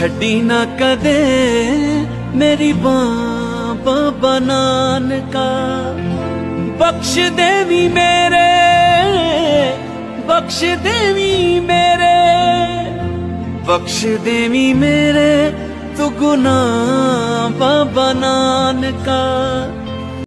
ਛੱਡੀ ਨਾ ਕਦੇ ਮੇਰੀ ਬਾਬਾ ਬਨਾਨ ਕਾ ਬਖਸ਼ ਦੇਵੀ ਮੇਰੇ ਬਖਸ਼ ਦੇਵੀ ਮੇਰੇ ਬਖਸ਼ ਦੇਵੀ ਮੇਰੇ ਤੂੰ ਗੁਨਾਹ ਬਾਬਾ ਨਾਨਕਾ